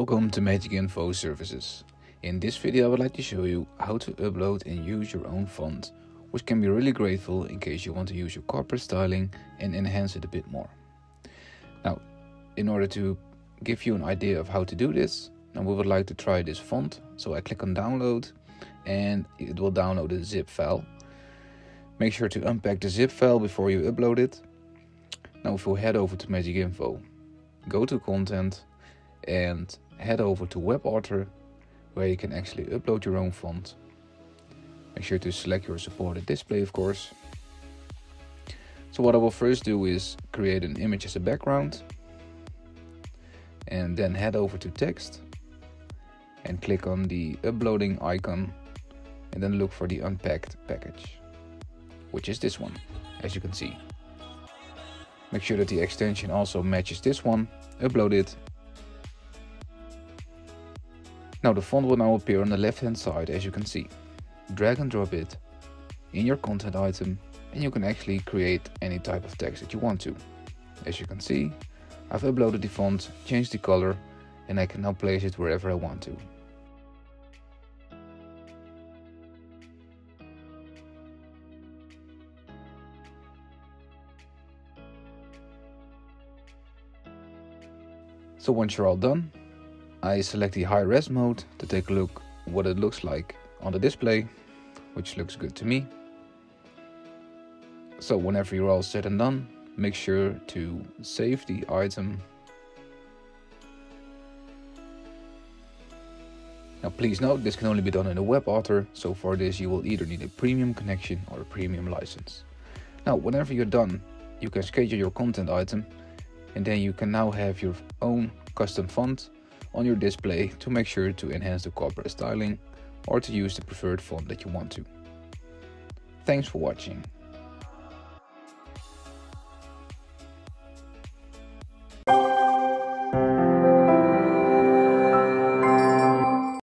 Welcome to MagicInfo Services. In this video I would like to show you how to upload and use your own font, which can be really grateful in case you want to use your corporate styling and enhance it a bit more. Now, in order to give you an idea of how to do this, now we would like to try this font. So I click on download and it will download a zip file. Make sure to unpack the zip file before you upload it. Now if we head over to MagicInfo, go to content and head over to WebAuthor where you can actually upload your own font. Make sure to select your supported display of course. So what I will first do is create an image as a background and then head over to text and click on the uploading icon and then look for the unpacked package which is this one as you can see. Make sure that the extension also matches this one, upload it now the font will now appear on the left hand side as you can see. Drag and drop it in your content item and you can actually create any type of text that you want to. As you can see, I've uploaded the font, changed the color and I can now place it wherever I want to. So once you're all done, I select the high res mode to take a look what it looks like on the display, which looks good to me. So whenever you're all set and done, make sure to save the item. Now please note this can only be done in a WebAuthor, so for this you will either need a premium connection or a premium license. Now whenever you're done, you can schedule your content item and then you can now have your own custom font on your display to make sure to enhance the corporate styling or to use the preferred font that you want to. Thanks for watching.